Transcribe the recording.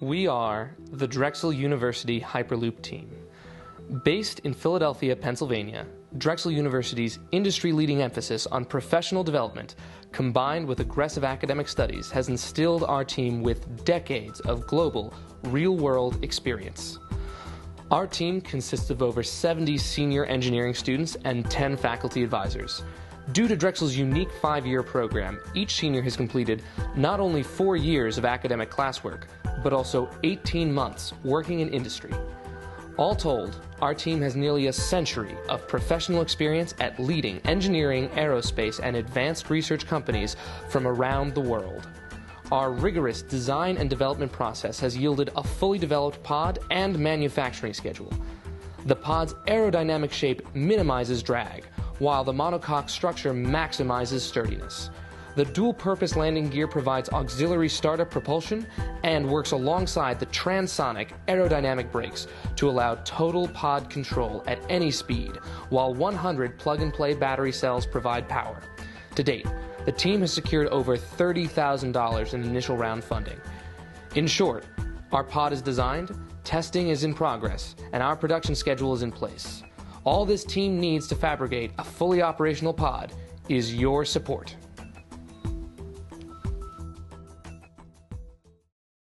We are the Drexel University Hyperloop team. Based in Philadelphia, Pennsylvania, Drexel University's industry leading emphasis on professional development, combined with aggressive academic studies, has instilled our team with decades of global, real world experience. Our team consists of over 70 senior engineering students and 10 faculty advisors. Due to Drexel's unique five year program, each senior has completed not only four years of academic classwork, but also 18 months working in industry. All told, our team has nearly a century of professional experience at leading engineering, aerospace, and advanced research companies from around the world. Our rigorous design and development process has yielded a fully developed pod and manufacturing schedule. The pod's aerodynamic shape minimizes drag, while the monocoque structure maximizes sturdiness. The dual purpose landing gear provides auxiliary startup propulsion and works alongside the transonic aerodynamic brakes to allow total pod control at any speed, while 100 plug and play battery cells provide power. To date, the team has secured over $30,000 in initial round funding. In short, our pod is designed, testing is in progress, and our production schedule is in place. All this team needs to fabricate a fully operational pod is your support.